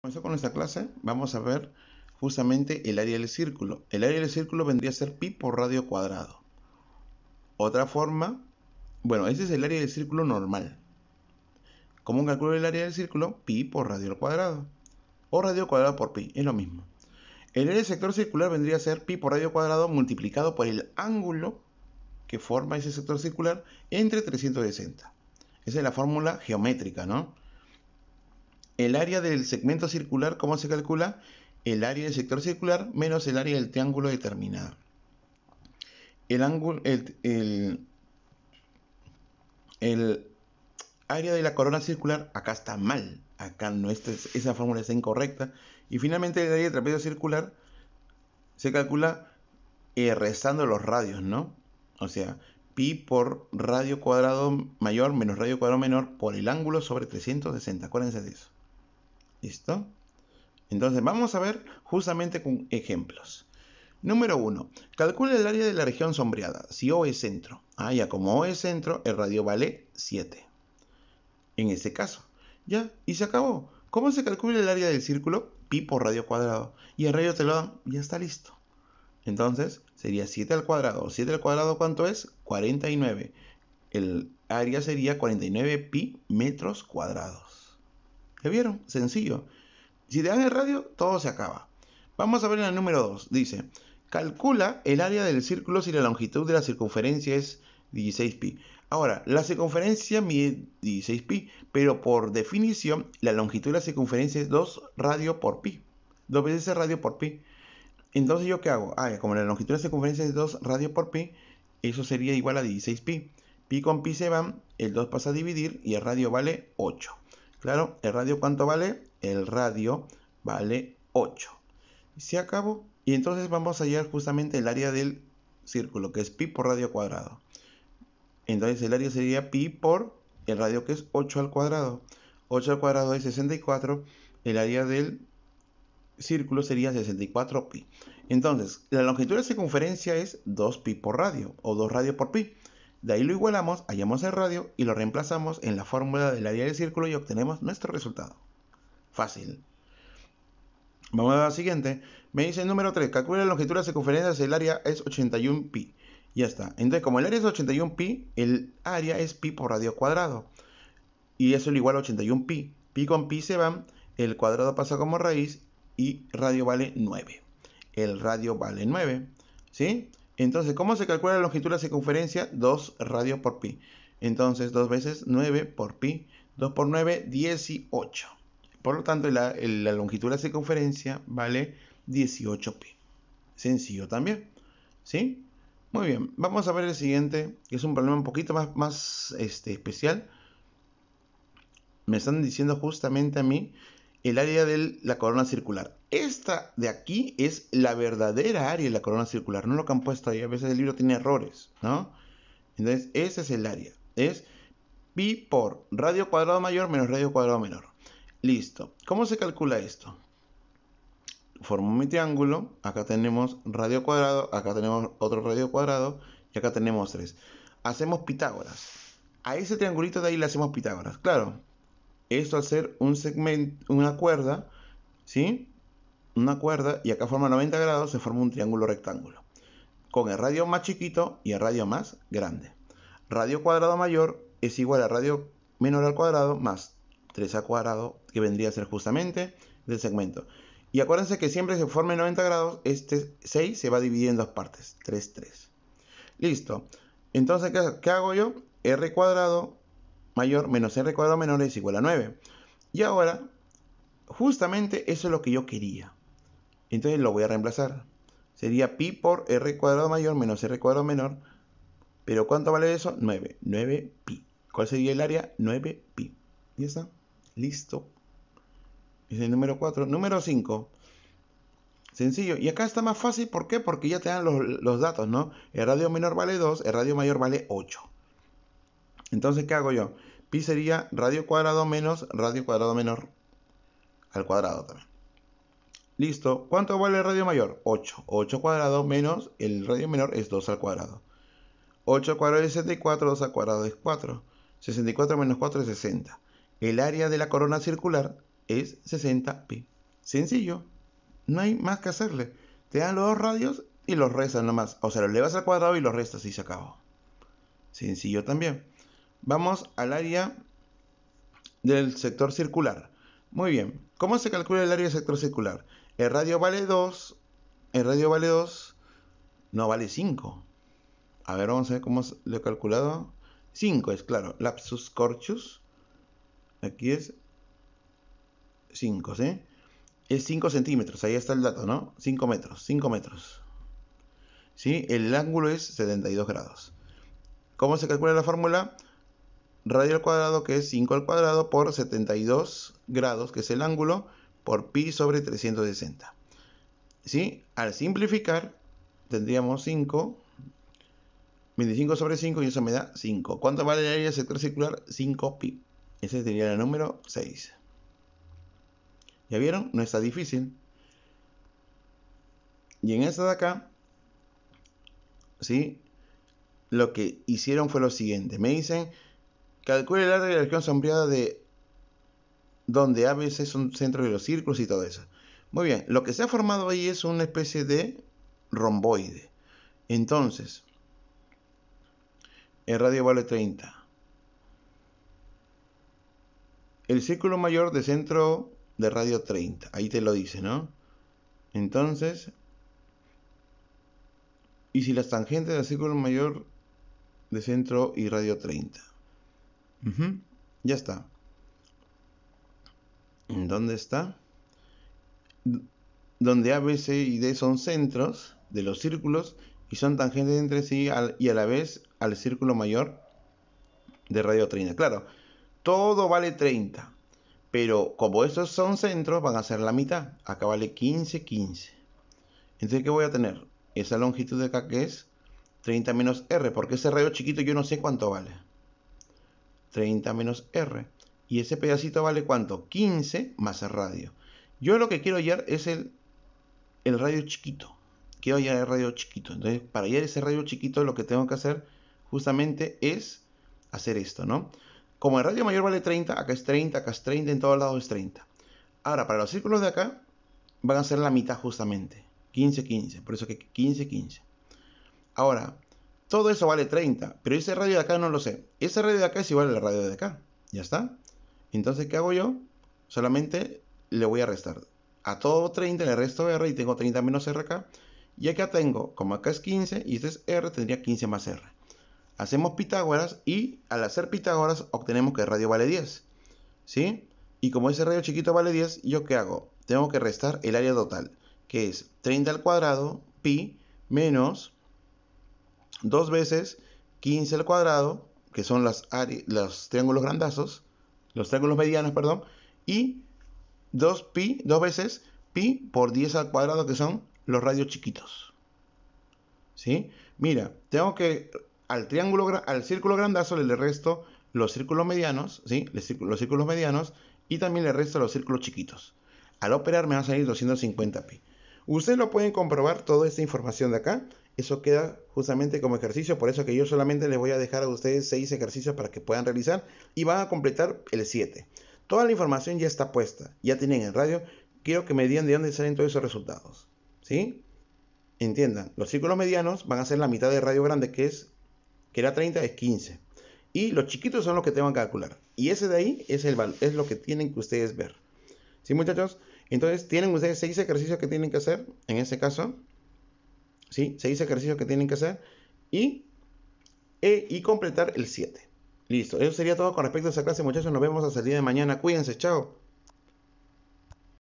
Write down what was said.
Comenzó con nuestra clase, vamos a ver justamente el área del círculo. El área del círculo vendría a ser pi por radio cuadrado. Otra forma, bueno, ese es el área del círculo normal. ¿Cómo calculo el área del círculo? Pi por radio al cuadrado. O radio cuadrado por pi, es lo mismo. El área del sector circular vendría a ser pi por radio cuadrado multiplicado por el ángulo que forma ese sector circular entre 360. Esa es la fórmula geométrica, ¿no? El área del segmento circular, ¿cómo se calcula? El área del sector circular menos el área del triángulo determinado. El ángulo, el, área de la corona circular, acá está mal. Acá no está, esa fórmula está incorrecta. Y finalmente el área del trapecio circular se calcula eh, restando los radios, ¿no? O sea, pi por radio cuadrado mayor menos radio cuadrado menor por el ángulo sobre 360. Acuérdense de eso. ¿Listo? Entonces vamos a ver justamente con ejemplos. Número 1. Calcula el área de la región sombreada. Si O es centro. Ah, ya como O es centro, el radio vale 7. En este caso. Ya, y se acabó. ¿Cómo se calcula el área del círculo? Pi por radio cuadrado. Y el radio te lo dan, ya está listo. Entonces, sería 7 al cuadrado. 7 al cuadrado, ¿cuánto es? 49. El área sería 49 pi metros cuadrados. ¿Ya vieron? Sencillo. Si te dan el radio, todo se acaba. Vamos a ver en el número 2. Dice, calcula el área del círculo si la longitud de la circunferencia es 16pi. Ahora, la circunferencia mide 16pi, pero por definición, la longitud de la circunferencia es 2 radio por pi. 2 veces radio por pi. Entonces, ¿yo qué hago? Ah, como la longitud de la circunferencia es 2 radio por pi, eso sería igual a 16pi. Pi con pi se van, el 2 pasa a dividir y el radio vale 8. Claro, ¿el radio cuánto vale? El radio vale 8. Se acabó. Y entonces vamos a hallar justamente el área del círculo, que es pi por radio cuadrado. Entonces el área sería pi por el radio que es 8 al cuadrado. 8 al cuadrado es 64. El área del círculo sería 64 pi. Entonces, la longitud de circunferencia es 2 pi por radio o 2 radio por pi. De ahí lo igualamos, hallamos el radio y lo reemplazamos en la fórmula del área del círculo y obtenemos nuestro resultado. Fácil. Vamos a la siguiente. Me dice el número 3. Calcula la longitud de la circunferencia del área es 81 pi. Ya está. Entonces, como el área es 81 pi, el área es pi por radio cuadrado. Y eso lo igual a 81 pi. Pi con pi se van, el cuadrado pasa como raíz y radio vale 9. El radio vale 9. ¿Sí? Entonces, ¿cómo se calcula la longitud de la circunferencia? 2 radio por pi. Entonces, 2 veces 9 por pi. 2 por 9, 18. Por lo tanto, la, longitud de la circunferencia vale 18 pi. Sencillo también. ¿Sí? Muy bien. Vamos a ver el siguiente, que es un problema un poquito más, más este, especial. Me están diciendo justamente a mí el área de la corona circular. Esta de aquí es la verdadera área de la corona circular, no lo que han puesto ahí. A veces el libro tiene errores, ¿no? Entonces, ese es el área. Es pi por radio cuadrado mayor menos radio cuadrado menor. Listo. ¿Cómo se calcula esto? Formo mi triángulo. Acá tenemos radio cuadrado, acá tenemos otro radio cuadrado y acá tenemos 3. Hacemos Pitágoras. A ese triangulito de ahí le hacemos Pitágoras. Claro, esto al ser un segmento, una cuerda, ¿sí? Una cuerda y acá forma 90 grados, se forma un triángulo rectángulo. Con el radio más chiquito y el radio más grande. Radio cuadrado mayor es igual a radio menor al cuadrado más 3 al cuadrado, que vendría a ser justamente del segmento. Y acuérdense que siempre se forme 90 grados, este 6 se va a dividir en dos partes, 3, 3. Listo. Entonces, ¿qué, qué hago yo? R cuadrado mayor menos r cuadrado menor es igual a 9. Y ahora, justamente eso es lo que yo quería. Entonces lo voy a reemplazar. Sería pi por r cuadrado mayor menos r cuadrado menor. Pero ¿cuánto vale eso? 9. 9 pi. ¿Cuál sería el área? 9 pi. ¿Ya está? Listo. Es el número 4. Número 5. Sencillo. Y acá está más fácil. ¿Por qué? Porque ya te dan los, los datos, ¿no? El radio menor vale 2, el radio mayor vale 8. Entonces, ¿qué hago yo? Pi sería radio cuadrado menos radio cuadrado menor al cuadrado también. Listo. ¿Cuánto vale el radio mayor? 8. 8 cuadrado menos el radio menor es 2 al cuadrado. 8 al cuadrado es 64, 2 al cuadrado es 4. 64 menos 4 es 60. El área de la corona circular es 60pi. Sencillo. No hay más que hacerle. Te dan los dos radios y los restas nomás. O sea, los elevas al cuadrado y los restas y se acabó. Sencillo también. Vamos al área del sector circular. Muy bien. ¿Cómo se calcula el área del sector circular? El radio vale 2. El radio vale 2. No vale 5. A ver, vamos a ver cómo lo he calculado. 5 es claro. Lapsus corchus. Aquí es 5, ¿sí? Es 5 centímetros. Ahí está el dato, ¿no? 5 metros. 5 metros. ¿Sí? El ángulo es 72 grados. ¿Cómo se calcula la fórmula? Radio al cuadrado, que es 5 al cuadrado, por 72 grados, que es el ángulo, por pi sobre 360. ¿Sí? Al simplificar, tendríamos 5, 25 sobre 5, y eso me da 5. ¿Cuánto vale el área sector circular? 5 pi. Ese sería el número 6. ¿Ya vieron? No está difícil. Y en esta de acá, ¿sí? Lo que hicieron fue lo siguiente. Me dicen, calcule el área de la región sombreada de donde A veces son centros de los círculos y todo eso. Muy bien, lo que se ha formado ahí es una especie de romboide. Entonces, el radio vale 30. El círculo mayor de centro de radio 30. Ahí te lo dice, ¿no? Entonces, y si las tangentes del círculo mayor de centro y radio 30. Ya está. ¿Dónde está? Donde A, B, C y D son centros de los círculos y son tangentes entre sí y a la vez al círculo mayor de radio 30. Claro, todo vale 30. Pero como estos son centros, van a ser la mitad. Acá vale 15, 15. Entonces, ¿qué voy a tener? Esa longitud de acá que es 30 menos R. Porque ese radio chiquito yo no sé cuánto vale. 30 menos R. Y ese pedacito vale cuánto? 15 más el radio. Yo lo que quiero hallar es el, el radio chiquito. Quiero hallar el radio chiquito. Entonces, para hallar ese radio chiquito, lo que tengo que hacer justamente es hacer esto, ¿no? Como el radio mayor vale 30, acá es 30, acá es 30, en todos lados es 30. Ahora, para los círculos de acá, van a ser la mitad justamente. 15, 15. Por eso que 15, 15. Ahora, todo eso vale 30, pero ese radio de acá no lo sé. Ese radio de acá es igual al radio de acá. Ya está. Entonces, ¿qué hago yo? Solamente le voy a restar. A todo 30 le resto R y tengo 30 menos R acá. Y acá tengo, como acá es 15 y este es R, tendría 15 más R. Hacemos Pitágoras y al hacer Pitágoras obtenemos que el radio vale 10. ¿Sí? Y como ese radio chiquito vale 10, ¿yo qué hago? Tengo que restar el área total, que es 30 al cuadrado, pi, menos 2 veces 15 al cuadrado, que son los triángulos grandazos, los triángulos medianos, perdón, y 2 pi, 2 veces pi por 10 al cuadrado, que son los radios chiquitos. ¿Sí? Mira, tengo que al triángulo, al círculo grandazo le resto los círculos medianos, ¿sí? Los círculos medianos y también le resto los círculos chiquitos. Al operar me va a salir 250 pi. Ustedes lo pueden comprobar toda esta información de acá. Eso queda justamente como ejercicio, por eso que yo solamente les voy a dejar a ustedes 6 ejercicios para que puedan realizar y van a completar el 7. Toda la información ya está puesta, ya tienen el radio. Quiero que me digan de dónde salen todos esos resultados. ¿Sí? Entiendan, los círculos medianos van a ser la mitad del radio grande que es que era 30 es 15. Y los chiquitos son los que tengo que calcular. Y ese de ahí es, el, es lo que tienen que ustedes ver. ¿Sí, muchachos? Entonces, tienen ustedes seis ejercicios que tienen que hacer, en este caso. ¿Sí? Seis ejercicios que tienen que hacer. Y, e, y completar el 7. Listo. Eso sería todo con respecto a esa clase, muchachos. Nos vemos el día de mañana. Cuídense. Chao.